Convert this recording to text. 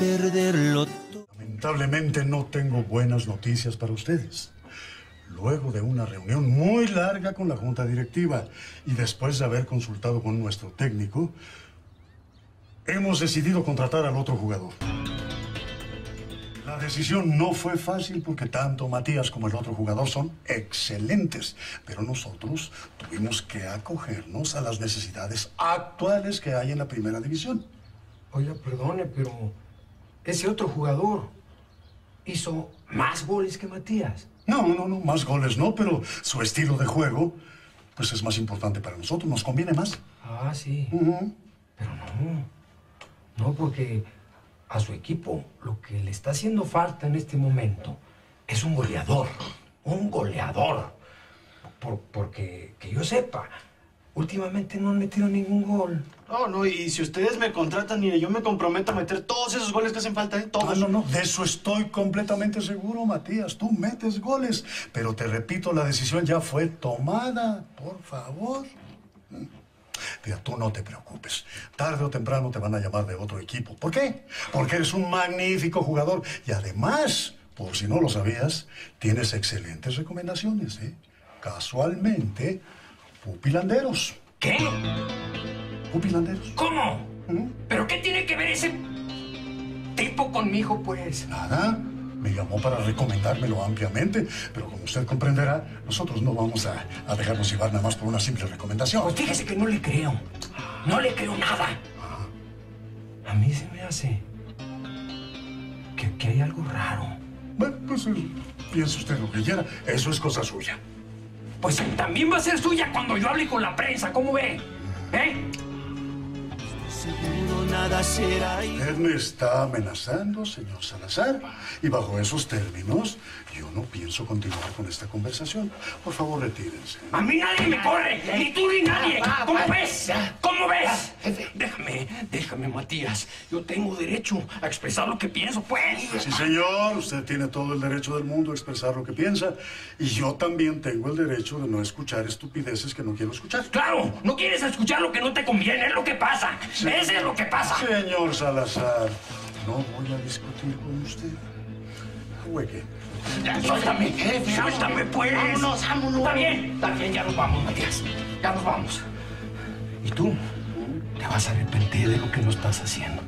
perderlo todo. Lamentablemente no tengo buenas noticias para ustedes. Luego de una reunión muy larga con la junta directiva y después de haber consultado con nuestro técnico, hemos decidido contratar al otro jugador. La decisión no fue fácil porque tanto Matías como el otro jugador son excelentes, pero nosotros tuvimos que acogernos a las necesidades actuales que hay en la primera división. Oiga, perdone, pero ese otro jugador hizo más goles que Matías. No, no, no, más goles no, pero su estilo de juego, pues es más importante para nosotros, nos conviene más. Ah, sí. Pero no. No, porque a su equipo lo que le está haciendo falta en este momento es un goleador. Un goleador. Por- porque, que yo sepa, últimamente no han metido ningún gol. No, no, y si ustedes me contratan, mire, yo me comprometo a meter todos esos goles que hacen falta, ¿eh? No, Todos. no, no, de eso estoy completamente seguro, Matías. Tú metes goles, pero te repito, la decisión ya fue tomada. Por favor. Mira, tú no te preocupes. Tarde o temprano te van a llamar de otro equipo. ¿Por qué? Porque eres un magnífico jugador y además, por si no lo sabías, tienes excelentes recomendaciones, ¿eh? Casualmente, pupilanderos. ¿Qué? Pupilanderos. ¿Cómo? ¿Pero qué tiene que ver ese tipo conmigo, pues? Nada. Me llamó para recomendármelo ampliamente, pero como usted comprenderá, nosotros no vamos a, a dejarnos llevar nada más por una simple recomendación. Pues fíjese que no le creo. No le creo nada. A mí se me hace que, que hay algo raro. Bueno, pues eh, piense usted lo que quiera. Eso es cosa suya. Pues también va a ser suya cuando yo hable con la prensa, ¿cómo ve? ¿Eh? Seguro nada será. Usted me está amenazando, señor Salazar, y bajo esos términos, yo no pienso continuar con esta conversación. Por favor, retírense. A mí nadie me corre, ni tú ni nadie. ¿Cómo ves? ¿Cómo ves? Déjame, déjame, Matías. Yo tengo derecho a expresar lo que pienso, pues. Sí, señor, usted tiene todo el derecho del mundo a expresar lo que piensa, y yo también tengo el derecho de no escuchar estupideces que no quiero escuchar. Claro, no quieres escuchar lo que no te conviene, es lo que pasa. Ese es lo que pasa. Señor Salazar, no voy a discutir con usted. Juegue. Ya, suéltame, suéltame, pues. Vámonos, vámonos. Está bien, está bien, ya nos vamos, Matías. Ya nos vamos. ¿Y tú? Te vas a arrepentir de lo que no estás haciendo.